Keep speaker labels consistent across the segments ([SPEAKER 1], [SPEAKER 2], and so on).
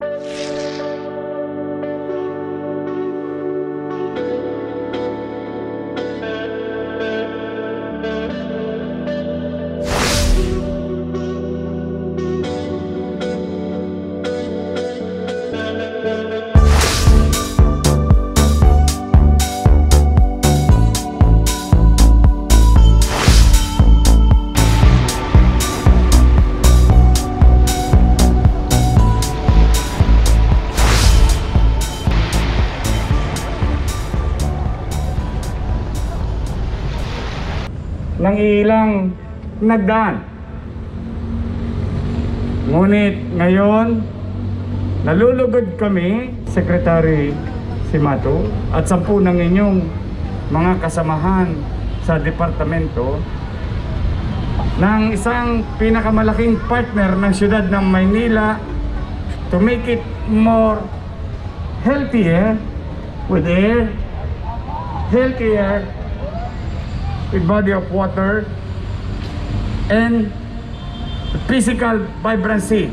[SPEAKER 1] ng ilang nagdaan. Ngunit ngayon, nalulugod kami, Secretary Simato, at sampu ng inyong mga kasamahan sa departamento ng isang pinakamalaking partner ng siyudad ng Maynila to make it more healthier with air, healthier with body of water and the physical vibrancy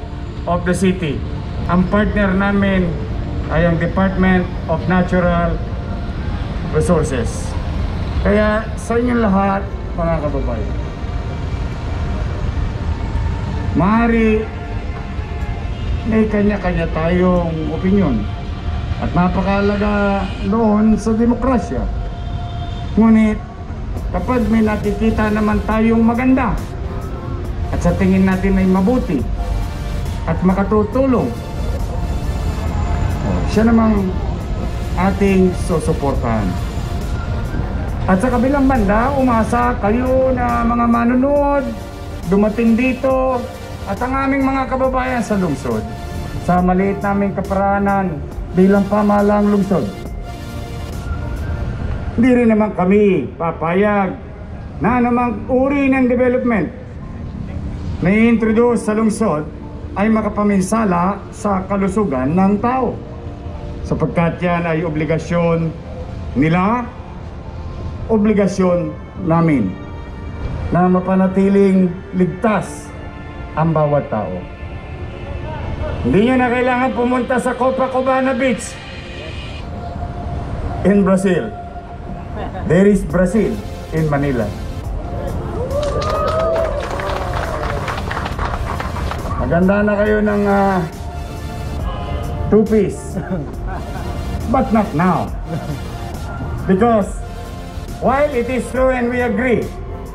[SPEAKER 1] of the city. Ang partner namin ay ang Department of Natural Resources. Kaya sa inyong lahat, mga kababayan, maaari may kanya-kanya tayong opinion at napakalaga noon sa demokrasya. Ngunit kapag may nakikita naman tayong maganda at sa tingin natin ay mabuti at makatutulong oh, siya namang ating susuportahan. At sa kabilang banda umasa kayo na mga manunood dumating dito at ang aming mga kababayan sa lungsod. Sa maliit naming kaparanan bilang pamahalang lungsod hindi rin naman kami papayag na namang uri ng development na i-introduce sa lungsod ay makapaminsala sa kalusugan ng tao. Sapagkat yan ay obligasyon nila obligasyon namin na mapanatiling ligtas ang bawat tao. Hindi nyo na kailangan pumunta sa Copacabana Beach in Brazil There is Brazil in Manila. Maganda na kayo ng uh, two-piece. But not now. Because while it is true and we agree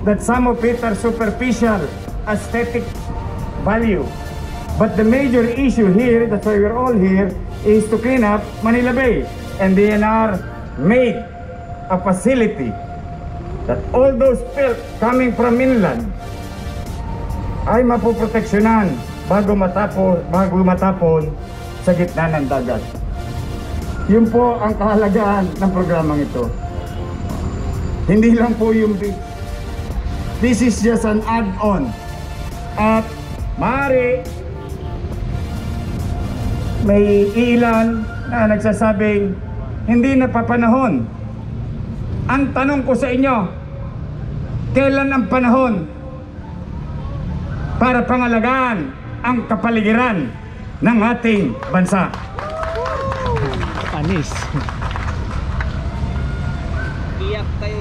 [SPEAKER 1] that some of it are superficial aesthetic value, but the major issue here, that's why we're all here, is to clean up Manila Bay. And DNR made a facility that all those filth coming from inland ay mapoproteksyonan bago matapon, bago matapon sa gitna ng dagat. Yun po ang kahalagahan ng programang ito. Hindi lang po yung This is just an add-on. At maaari may ilan na nagsasabing hindi na papanahon ang tanong ko sa inyo, kailan ang panahon para pangalagaan ang kapaligiran ng ating bansa?
[SPEAKER 2] Panis.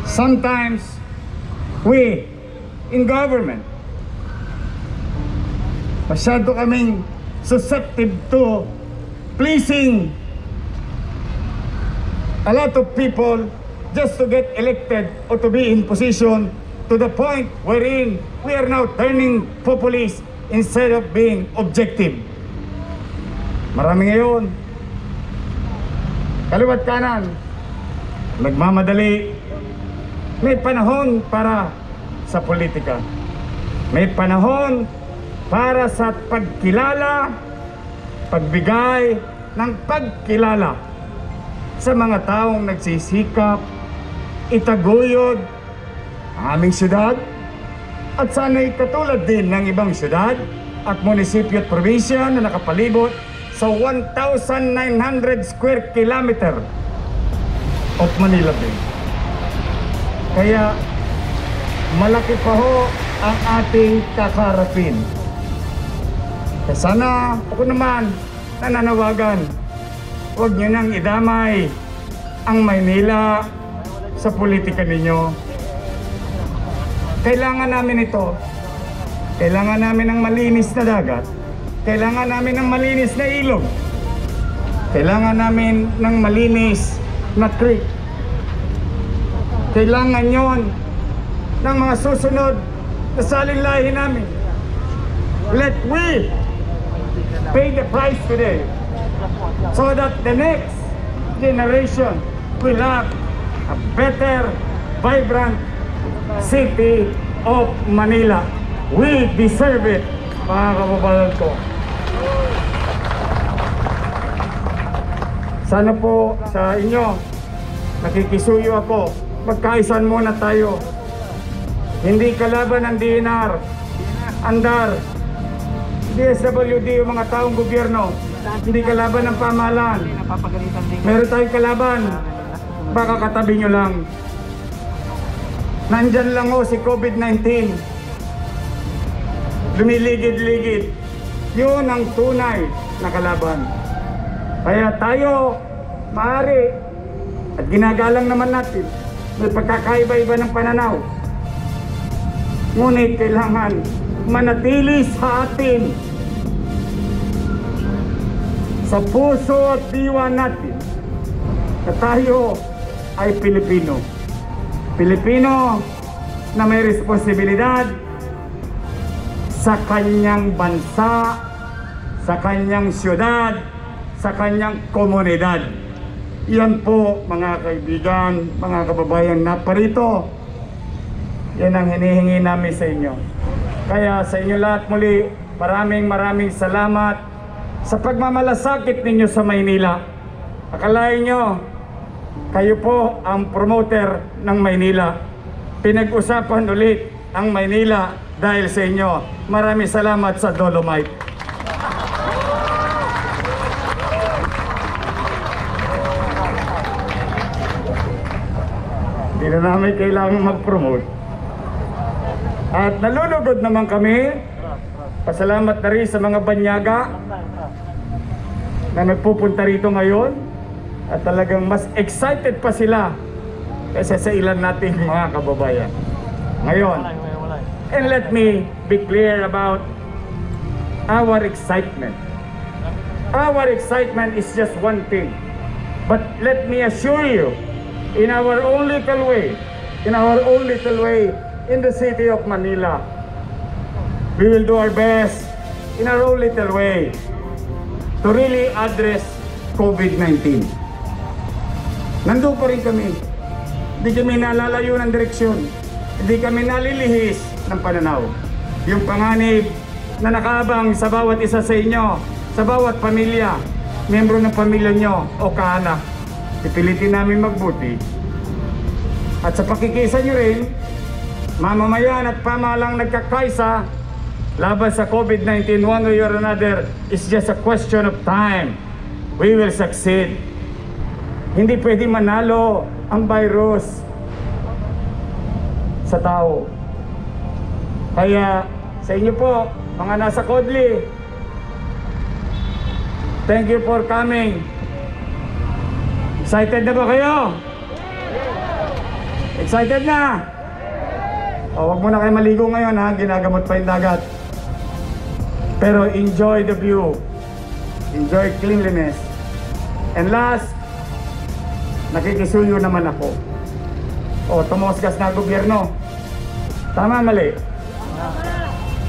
[SPEAKER 1] Sometimes, we in government, masyado kaming susceptible to pleasing a lot of people just to get elected or to be in position to the point wherein we are now turning populist instead of being objective. Marami ngayon, kaliwat kanan, nagmamadali, may panahon para sa politika. May panahon para sa pagkilala, pagbigay ng pagkilala sa mga taong nagsisikap, itaguyod aming syudad at sana'y katulad din ng ibang syudad at munisipyo at probinsya na nakapalibot sa 1,900 square kilometer of Manila Bay. Kaya malaki pa ho ang ating kakarapin. Kaya sana ako naman nananawagan, huwag nyo nang idamay ang Maynila sa politika ninyo. Kailangan namin ito. Kailangan namin ng malinis na dagat. Kailangan namin ng malinis na ilog. Kailangan namin ng malinis na creek. Kailangan yon ng mga susunod na salinlahi namin. Let we pay the price today so that the next generation will have a better, vibrant city of Manila. We deserve it, mga kababayan ko. Sana po sa inyo, nakikisuyo ako, magkaisan muna tayo. Hindi kalaban ng DNR, andar, DSWD, yung mga taong gobyerno. Hindi kalaban ng pamahalaan. Meron tayong kalaban. Baka katabi nyo lang. Nandyan lang ho si COVID-19. Lumiligid-ligid. Yun ang tunay na kalaban. Kaya tayo, maaari, at ginagalang naman natin, may pagkakaiba-iba ng pananaw. Ngunit kailangan manatili sa atin sa puso at diwa natin na tayo ay Pilipino. Pilipino na may responsibilidad sa kanyang bansa, sa kanyang syudad, sa kanyang komunidad. Yan po mga kaibigan, mga kababayan na parito. Yan ang hinihingi namin sa inyo. Kaya sa inyo lahat muli, maraming maraming salamat sa pagmamalasakit ninyo sa Maynila. Akalain nyo, kayo po ang promoter ng Maynila. Pinag-usapan ulit ang Maynila dahil sa inyo. Maraming salamat sa Dolomite. Hindi na namin kailangan mag-promote. At nalulugod naman kami. Pasalamat na rin sa mga banyaga na nagpupunta rito ngayon. At talagang mas excited pa sila kaysa sa ilan nating mga kababayan. Ngayon, and let me be clear about our excitement. Our excitement is just one thing. But let me assure you, in our own little way, in our own little way, in the city of Manila, we will do our best in our own little way to really address COVID-19. Nandun pa rin kami. Hindi kami nalalayo ng direksyon. Hindi kami nalilihis ng pananaw. Yung panganib na nakaabang sa bawat isa sa inyo, sa bawat pamilya, membro ng pamilya nyo o kaanak, pipilitin namin magbuti. At sa pakikisa nyo rin, mamamayan at pamahalang nagkakaisa laban sa COVID-19 one way or another is just a question of time. We will succeed. Hindi pwede manalo ang virus sa tao. Kaya sa inyo po, mga nasa Kodli, thank you for coming. Excited na ba kayo? Excited na? O, wag muna kayo maligo ngayon ha, ginagamot pa yung dagat. Pero enjoy the view. Enjoy cleanliness. And last, nakikisuyo naman ako. O, tumosgas na gobyerno. Tama, mali?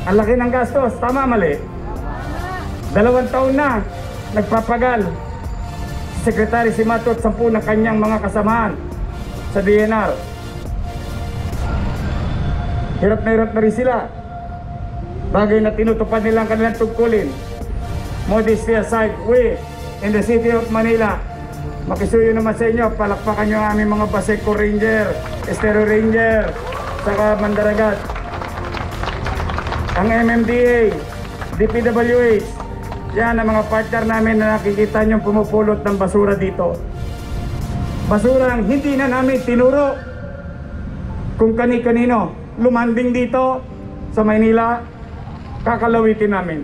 [SPEAKER 1] Ang laki ng gastos. Tama, mali? Dalawang taon na, nagpapagal. Si Secretary Simato at sampu ng kanyang mga kasamahan sa DNR. Hirap na hirap na rin sila. Bagay na tinutupad nila ang kanilang tungkulin. Modesty aside, we in the city of Manila, makisuyo naman sa inyo, palakpakan nyo ang aming mga Baseco Ranger, Estero Ranger, saka Mandaragat. Ang MMDA, DPWH, yan ang mga partner namin na nakikita nyo pumupulot ng basura dito. Basura ang hindi na namin tinuro kung kani-kanino lumanding dito sa Maynila, kakalawitin namin.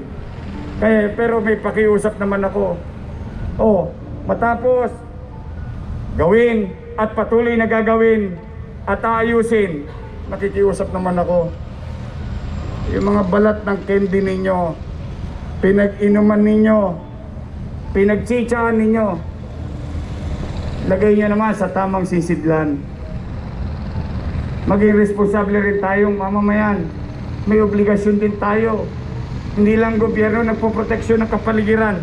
[SPEAKER 1] Kaya, pero may pakiusap naman ako. Oh, matapos gawin at patuloy na gagawin at aayusin, makikiusap naman ako. Yung mga balat ng candy ninyo, pinag-inuman ninyo, pinagtsitsaan ninyo, lagay niyo naman sa tamang sisidlan. Maging responsable rin tayong mamamayan. May obligasyon din tayo. Hindi lang gobyerno nagpoproteksyon ng kapaligiran.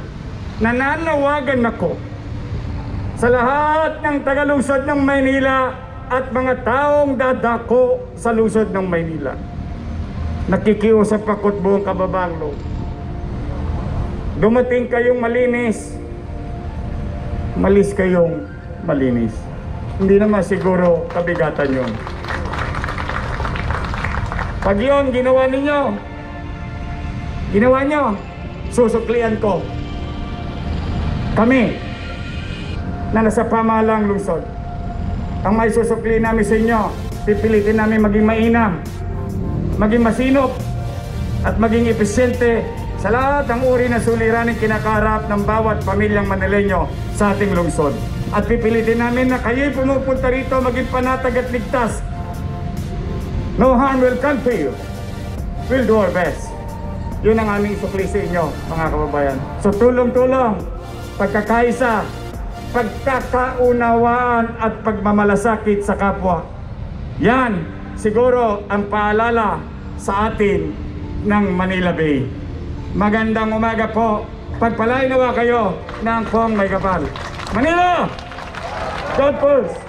[SPEAKER 1] Nananawagan ako sa lahat ng tagalungsod ng Maynila at mga taong dadako sa lungsod ng Maynila. Nakikiusap ako't buong kababaang loob. Dumating kayong malinis, malis kayong malinis. Hindi naman siguro kabigatan yun. Pag yun, ginawa ninyo, ginawa nyo, susuklian ko. Kami, na nasa pamahalang lungsod, ang may susukli namin sa inyo, pipilitin namin maging mainam, maging masinop, at maging epesyente sa lahat ng uri ng suliraning kinakaharap ng bawat pamilyang Manileño sa ating lungsod. At pipilitin namin na kayo'y pumupunta rito maging panatag at ligtas No harm will come to you. We'll do our best. Yun ang aming sukli sa inyo, mga kababayan. So tulong-tulong, pagkakaisa, pagkakaunawaan at pagmamalasakit sa kapwa. Yan, siguro ang paalala sa atin ng Manila Bay. Magandang umaga po. Pagpalain nawa kayo ng Pong May Kapal. Manila! God first!